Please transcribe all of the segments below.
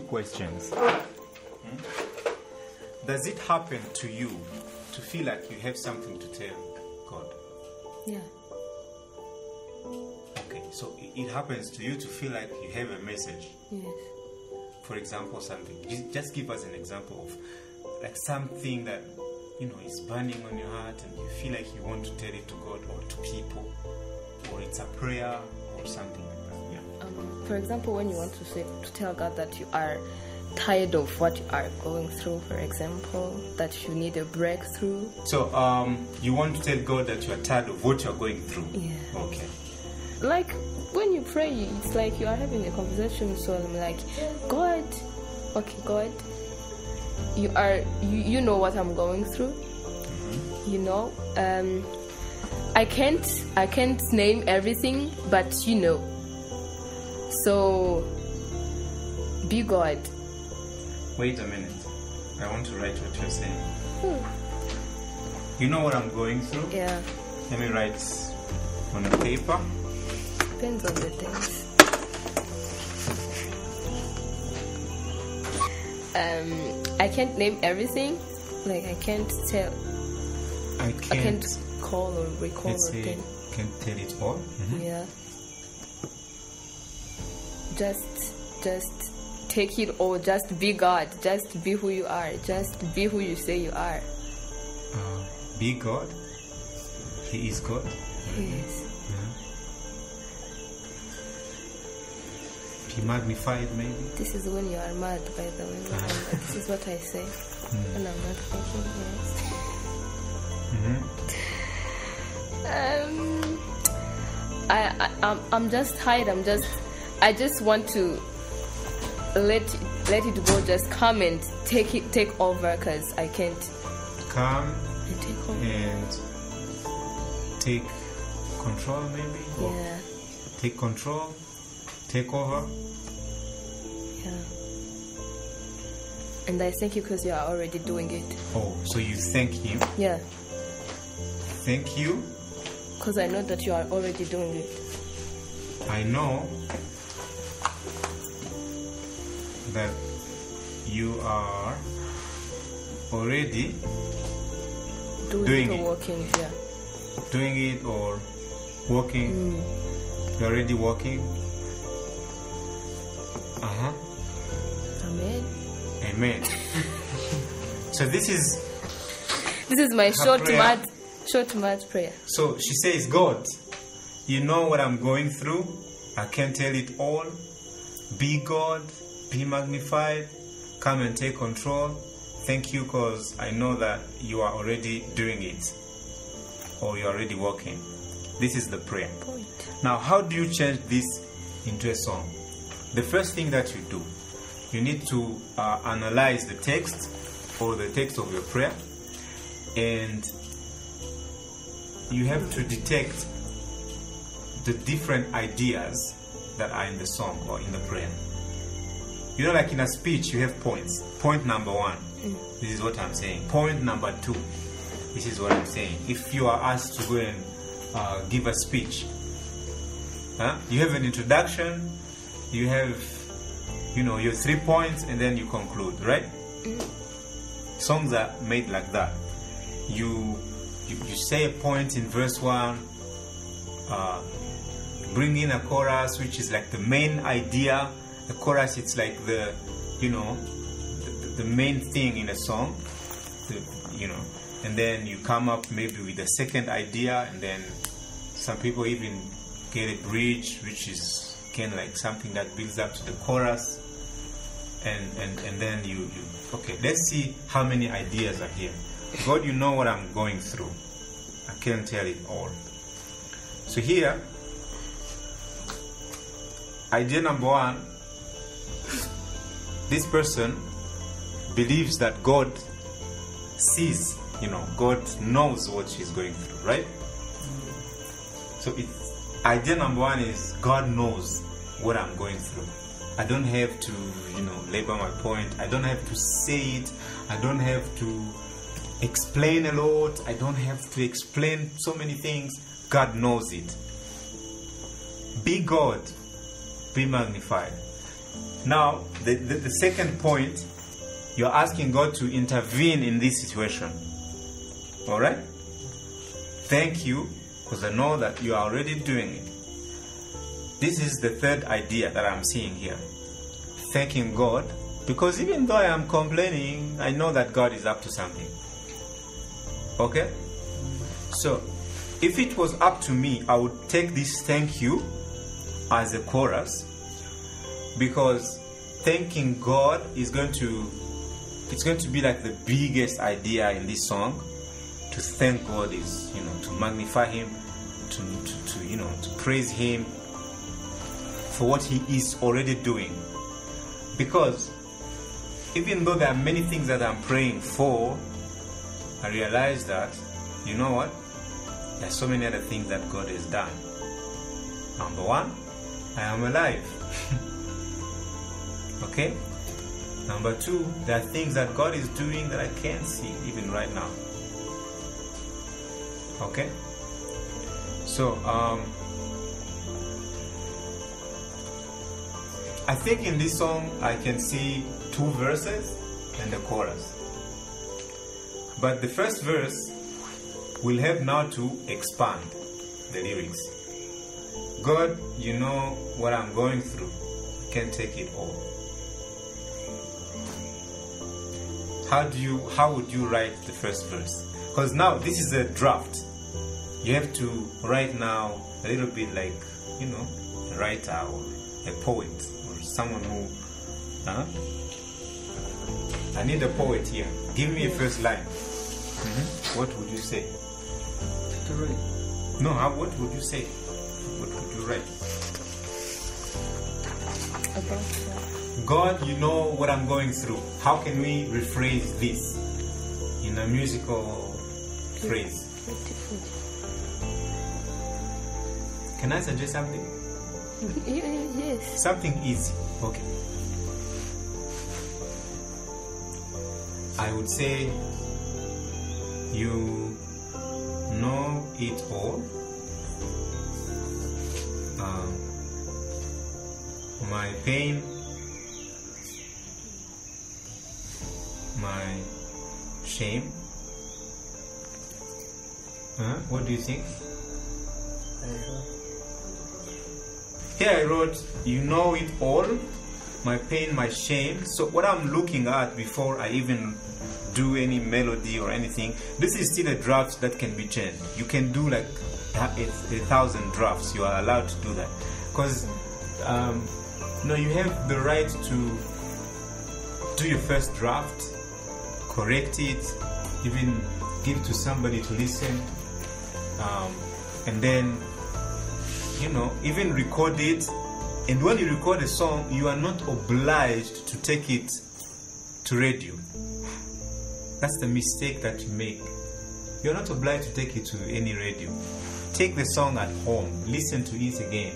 to ask you a few questions. Hmm? Does it happen to you to feel like you have something to tell God? Yeah. Okay, so it- happens to you to feel like you have a message. Yes. For example, something. Just give us an example of like something that you know is burning on your heart and you feel like you want to tell it to God or to people, or it's a prayer or something like that. Yeah. Um, for example, when you want to say to tell God that you are tired of what you are going through, for example, that you need a breakthrough. So um, you want to tell God that you are tired of what you are going through. Yeah. Okay. Like when you pray, it's like you are having a conversation with someone. Like, God, okay, God, you are you, you know what I'm going through. You know, um, I can't I can't name everything, but you know. So, be God. Wait a minute. I want to write what you're saying. You know what I'm going through? Yeah, Let me write on a paper. depends on the days. Um, I can't name everything. Like I can't tell. I can't. I can't call or recall or say, thing. can't tell it all. Mhm. Yeah. Just, just take it all. Just be God. Just be who you are. Just be who you say you are. Uh, be God. He is God. Yes. Be magnified, maybe. This is when you are mad, by the way. When this is what I say when I'm not thinking. Yes. Um, I, I I'm, I'm just tired. I'm just I just want to let let it go. Just come and take it take over because I can't. Come I take over. and take control, maybe. Yeah, Take control. Take over. yeah. And I thank you because you are already doing it. Oh, so you thank Him. Yeah, Thank you. because I know that you are already doing it. I know that you are already Doing, Doing it it. or working. Yeah. doing it or working. You're already working. Uh huh. Amen. Amen. so this is This is my short prayer. mad, short mad prayer. so she says, God, you know what I'm going through. I can't tell it all. Be God, be magnified, come and take control. Thank you because I know that you are already doing it or you're already working. This is the prayer. Point. Now, how do you change this into a song? The first thing that you do, you need to uh, analyze the text or the text of your prayer, and you have to detect the different ideas that are in the song or in the prayer. You know, like in a speech, you have points. Point number one, this is what I'm saying. Point number two, this is what I'm saying. If you are asked to go and uh, give a speech, huh? you have an introduction, you have, you know, your three points, and then you conclude, right? Songs are made like that. You you, you say a point in verse one, uh, bring in a chorus, which is like the main idea. The chorus, it's like the, you know, the, the main thing in a song, the, you know, and then you come up maybe with a second idea, and then some people even get a bridge, which is kind of like something that builds up to the chorus, and and and then you, you okay. Let's see how many ideas are here. God, you know what I'm going through. I can't tell it all. So here, idea number one this person believes that God sees, you know, God knows what she's going through, right? So it's idea number one is God knows what I'm going through. I don't have to, you know, labor my point. I don't have to say it. I don't have to explain a lot. I don't have to explain so many things. God knows it. Be God, be magnified. Now, the, the, the second point, you're asking God to intervene in this situation. All right? Thank you, because I know that you are already doing it. This is the third idea that I'm seeing here. Thanking God, because even though I am complaining, I know that God is up to something. Okay? So, if it was up to me, I would take this thank you as a chorus because thanking God is going to it's going to be like the biggest idea in this song. To thank God is you know to magnify him to, to, to you know to praise him for what he is already doing. Because even though there are many things that I'm praying for I realize that you know what? There are so many other things that God has done. Number one I am alive okay? Number two there are things that God is doing that I can't see even right now. Okay? So um I think in this song I can see two verses and a chorus. But the first verse will have now to expand the lyrics. God you know what I'm going through. I can't take it all how do you how would you write the first verse? Because now this is a draft. You have to write now a little bit like you know a writer or a poet or someone who huh? i need a poet here. Give me a first line. Mhm. what would you say? No how, what would you say? What would you write? About. God, you know what I'm going through. How can we rephrase this in a musical phrase? Can I suggest something? Yes. Something easy. Okay. I would say you know it all. Um, my pain, my shame. Huh? What do you think? Here I wrote, You know it all, my pain, my shame. So, what I'm looking at before I even do any melody or anything, this is still a draft that can be changed. You can do like a, thousand drafts, you are allowed to do that. Because, um, no, you have the right to do your first draft, correct it, even give to somebody to listen, um, and then you know, even record it. And when you record a song, you are not obliged to take it to radio. That's the mistake that you make. You're not obliged to take it to any radio. Take the song at home, listen to it again.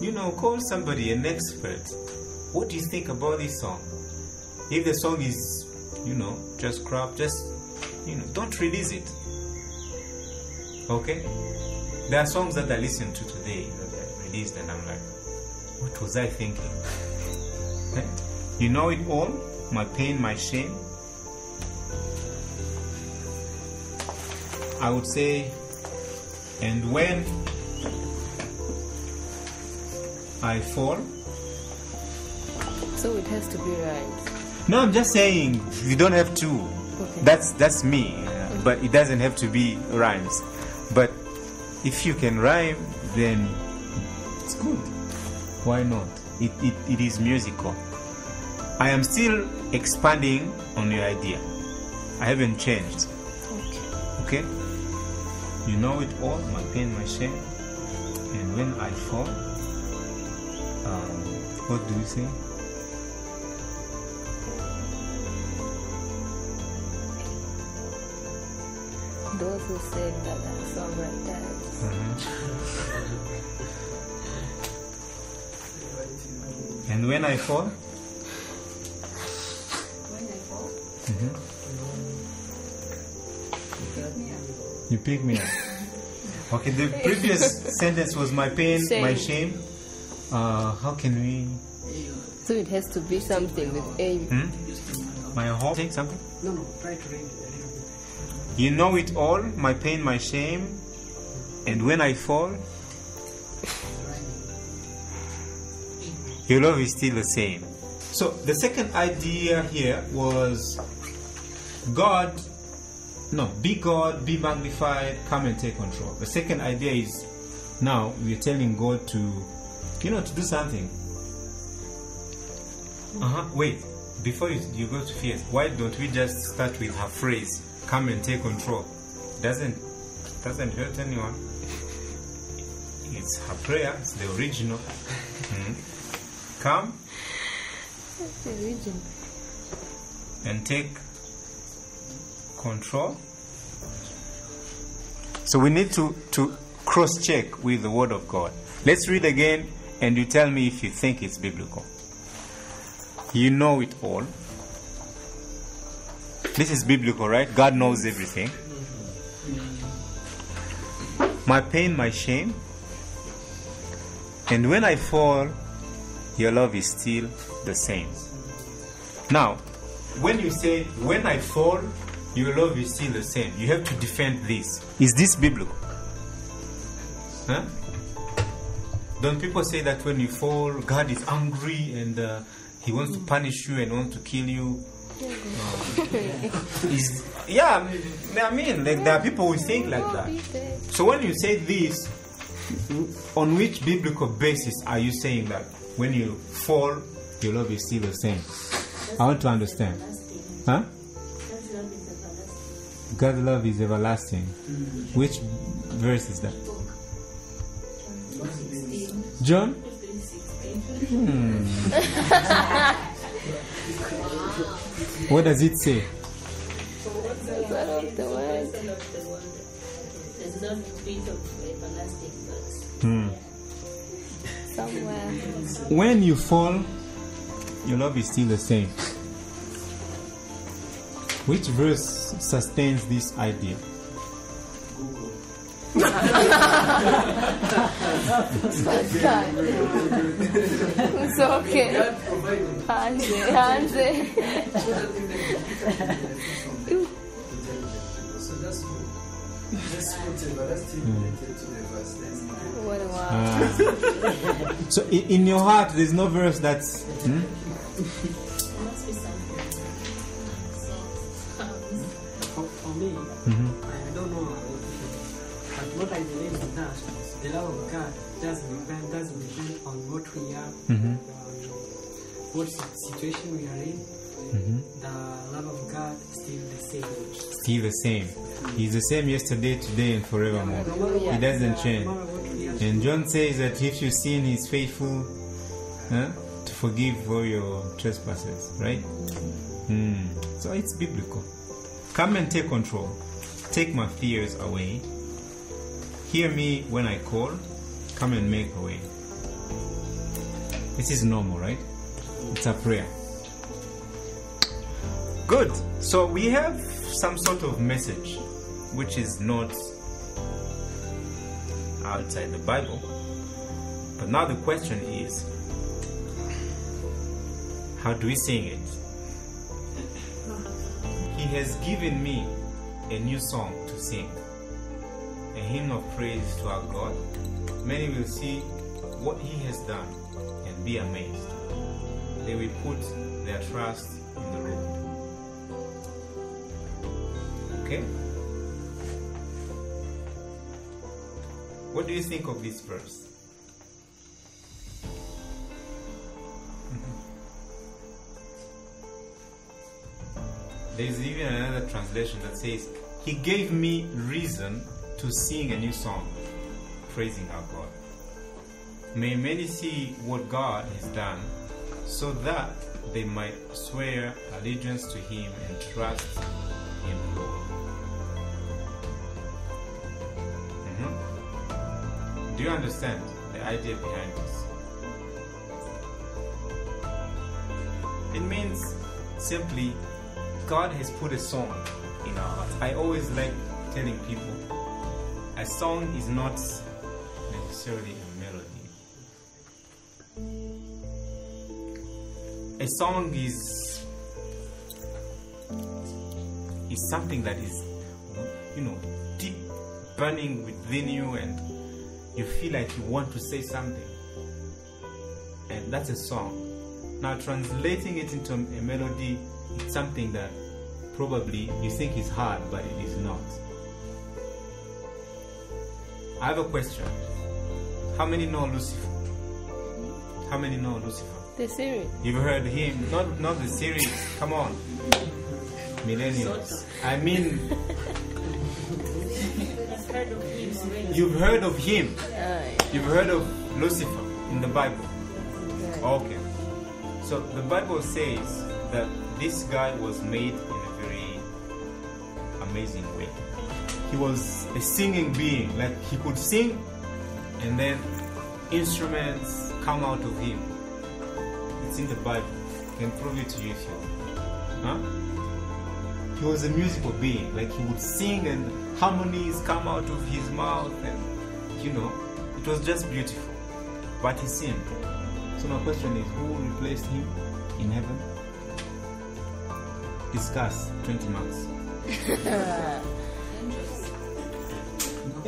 You know, call somebody, an expert. What do you think about this song? If the song is, you know, just crap, just, you know, don't release it. Okay? There are songs that I listen to today that I released, and I'm like, what was I thinking? You know it all my pain, my shame. I would say, and when I fall, So it has to be right. No, I'm just saying you don't have to. Okay. That's that's me, uh, but it doesn't have to be rhymes. But if you can rhyme, then it's good. Why not? It, it, it is musical. I am still expanding on your idea. I haven't changed. Okay. Okay? You know it all, my pain, my shame. And when I fall, um, what do you say? Who that songwriters. And when I fall, When I fall, you pick me up. Okay, the previous sentence was my pain, my shame. Uh, how can we? So it has to be something with A. Hmm? My whole thing, something. No, no, try to read You know it all, my pain, my shame, and when I fall, your love is still the same. So the second idea here was God, no, be God, be magnified, come and take control. The second idea is now we are telling God to, you know, to do something. Uh huh. Wait, before you, you go to fears, why don't we just start with her phrase, come and take control? Doesn't doesn't hurt anyone. It's her prayer, it's the original. Mhm. Come The region. and take control. So we need to, to cross check with the Word of God. Let's read again and you tell me if you think it's biblical. You know it all. This is biblical, right? God knows everything. My pain, my shame. And when I fall, your love is still the same. Now, when you say, when I fall, your love is still the same, you have to defend this. Is this biblical? Huh? Don't people say that when you fall, God is angry and uh, He wants to punish you and wants to kill you? Is, yeah, I mean, like there are people who think like that. So when you say this, on which biblical basis are you saying that when you fall, your love is still the same? I want to understand. Huh? God's love is everlasting. Which verse is that? John? Hmm. what does it say? Hmm. Somewhere. When you fall, your love is still the same. Which verse sustains this idea? The verse. Then What a wow. Ah. so in, in your heart, there's no verse that's. Hmm? must be something. Um, for, for me, Mhm. I don't know about people, but what I believe is that the love of God doesn't depend, doesn't depend on what we are, Mhm. on what situation we are in. Mhm. The love of God is still the same. Still the same. He's the same yesterday, today, and forevermore. No matter He doesn't we change. No matter what we are, And John says that if you sin, He's faithful huh, to forgive all your trespasses, right? Hmm. So it's biblical. Come and take control. Take my fears away. Hear me when I call. Come and make a way. This is normal, right? It's a prayer. Good. So we have some sort of message which is not outside the Bible. But now the question is how do we sing it? He has given me a new song to sing, a hymn of praise to our God. Many will see what He has done and be amazed. They will put their trust in the Lord. Okay? What do you think of this verse? There is even another translation that says, He gave me reason to sing a new song, praising our God. May many see what God has done, so that they might swear allegiance to Him and trust Him, Lord. Mhm. Do you understand the idea behind this? It means simply God has put a song in our hearts. I always like telling people a song is not necessarily a melody. a song is is something that is you know deep burning within you and you feel like you want to say something. And that's a song. Now translating it into a melody it's something that probably you think is hard but it is not i have a question how many know lucifer how many know lucifer The series. You've heard him, not not the series. Come on, millennials. I mean, I've heard of him you've heard of him. You've heard of Lucifer in the Bible. Okay. So the Bible says that this guy was made in a very amazing way. He was a singing being, like he could sing, and then instruments come out of him. It's in the Bible. I can prove it to you if you want. Huh? He was a musical being, like he would sing and harmonies come out of his mouth, and you know, it was just beautiful. But he sinned. So my question is, who replaced him in heaven? Discuss 20 marks.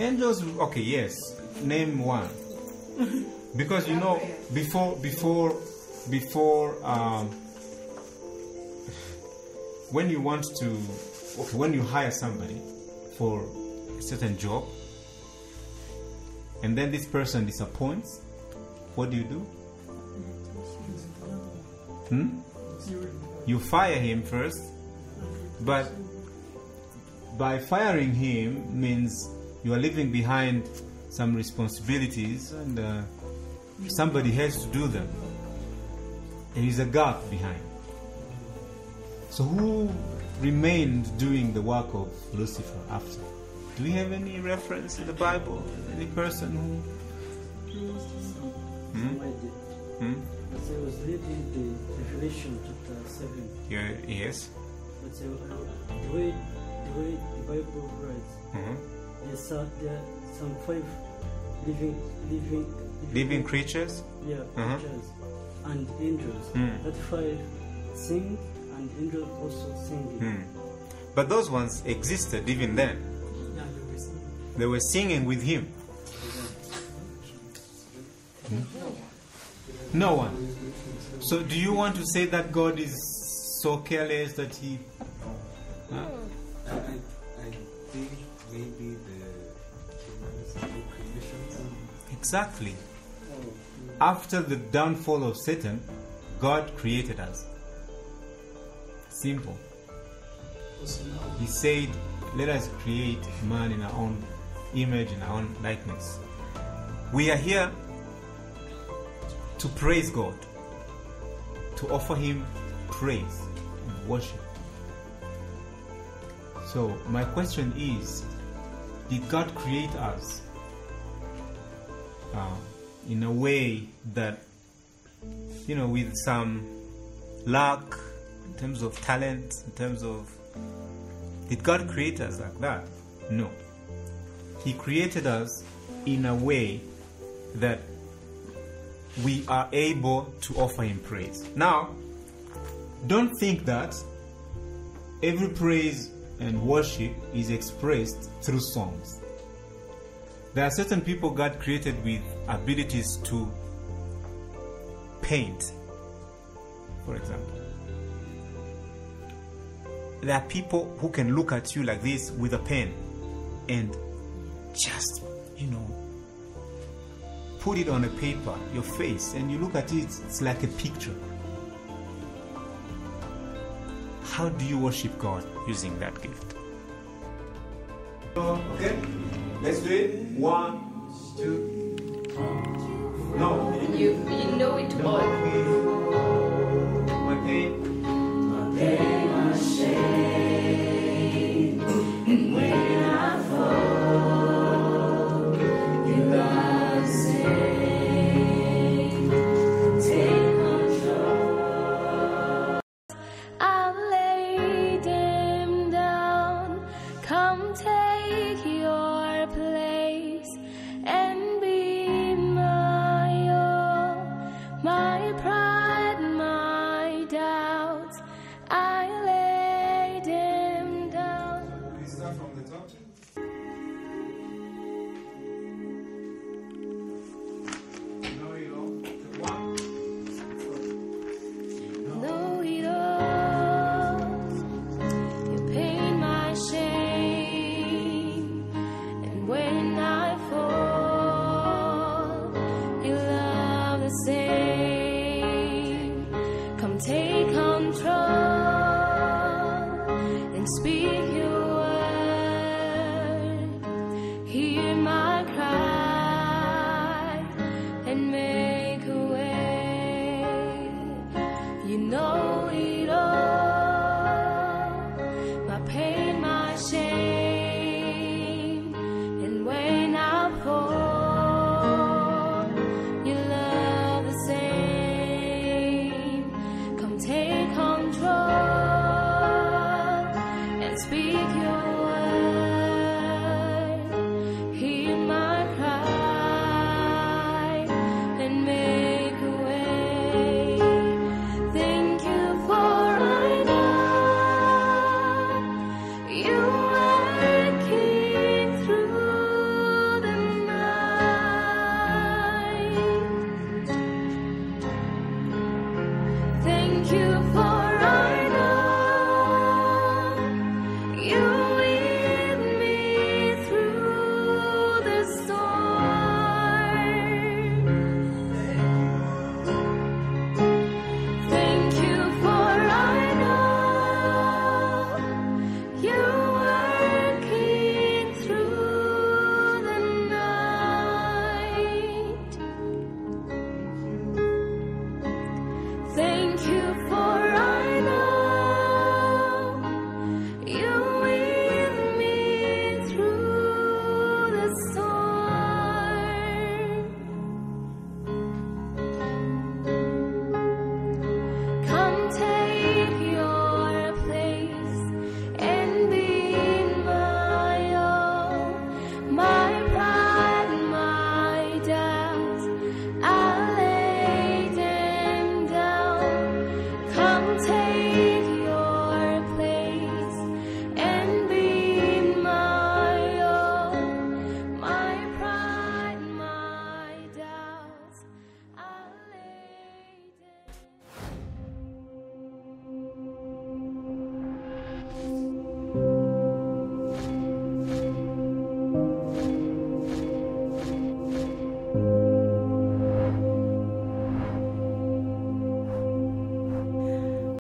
Angels, okay, yes. Name one. Because you know, before, before, before, um, when you want to, okay, when you hire somebody for a certain job, and then this person disappoints, what do you do? Hmm? You fire him first, but by firing him means you are leaving behind some responsibilities and uh, somebody has to do them. There is a gap behind. So, who remained doing the work of Lucifer after? Do we have any reference in the Bible? Any person who idea. Hmm? As I was reading the Revelation chapter 7, Yeah, yes. but uh, the way the way the Bible writes, Mhm. There's some, there are some five living living Living creatures. yeah Mhm. creatures and angels. Mm. That five sing and angels also singing. Hmm. But those ones existed even then. Yeah, you will. They were singing with him. No one. So, do you want to say that God is so careless that he. Exactly. After the downfall of Satan, God created us. Simple. He said, Let us create man in our own image, in our own likeness. We are here to praise God, to offer Him praise and worship. So, my question is Did God create us uh, in a way that, you know, with some luck, in terms of talent, in terms of. Did God create us like that? No. He created us in a way that we are able to offer Him praise. Now, don't think that every praise and worship is expressed through songs. There are certain people God created with abilities to paint, for example. There are people who can look at you like this with a pen and just, you know, put it on a paper, your face, and you look at it, it's like a picture. How do you worship God using that gift? Okay, let's do it. One, two. No. You you know it all.